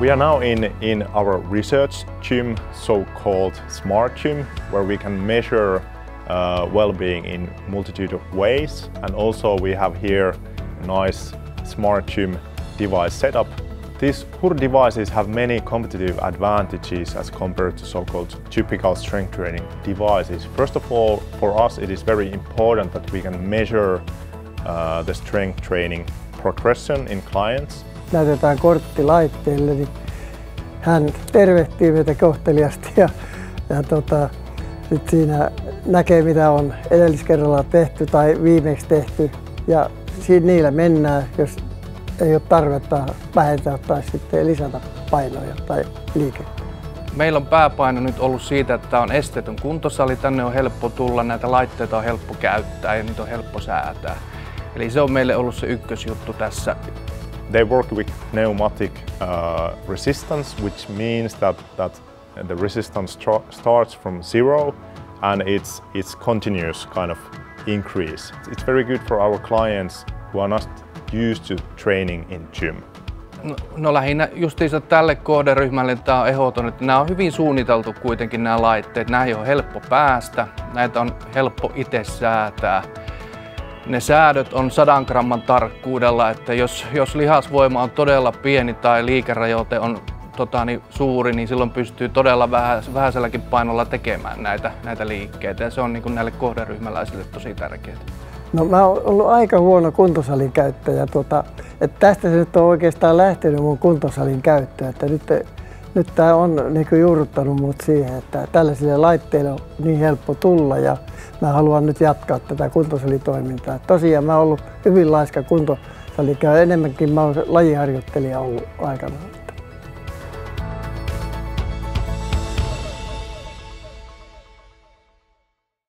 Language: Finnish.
We are now in, in our research gym, so-called Smart Gym, where we can measure uh, well-being in multitude of ways. And also we have here a nice Smart Gym device setup. These HUR devices have many competitive advantages as compared to so-called typical strength training devices. First of all, for us it is very important that we can measure uh, the strength training progression in clients näytetään kortti laitteelle, niin hän tervehtii meitä kohteliasti ja, ja tota, sit siinä näkee mitä on edelliskerralla tehty tai viimeksi tehty ja siinä niillä mennään, jos ei ole tarvetta vähentää tai sitten lisätä painoja tai liikettä. Meillä on pääpaino nyt ollut siitä, että tämä on esteetön kuntosali. Tänne on helppo tulla, näitä laitteita on helppo käyttää ja niitä on helppo säätää. Eli se on meille ollut se ykkösjuttu tässä. They work with pneumatic uh, resistance, which means that, that the resistance starts from zero and it's, it's continuous kind of increase. It's very good for our clients who are not used to training in gym. No, no lähinnä justiinsa tälle kohderyhmälle tämä on ehdoton, että nämä on hyvin suunniteltu kuitenkin nämä laitteet. Näihin on helppo päästä, näitä on helppo itse säätää ne säädöt on sadan gramman tarkkuudella, että jos, jos lihasvoima on todella pieni tai liikerajoite on tota, niin suuri, niin silloin pystyy todella vähän, vähäiselläkin painolla tekemään näitä, näitä liikkeitä ja se on niin kuin näille kohderyhmäläisille tosi tärkeää. No mä oon ollut aika huono kuntosalin käyttäjä. Tuota, että tästä se nyt on oikeastaan lähtenyt mun kuntosalin käyttö. Että nyt nyt tämä on niin juurruttanut mut siihen, että tällaisille laitteille on niin helppo tulla ja mä haluan nyt jatkaa tätä kuntosalitoimintaa. Tosiaan mä oon ollut hyvin laiska kuntosali, enemmänkin mä oon lajiharjoittelija ollut aikana.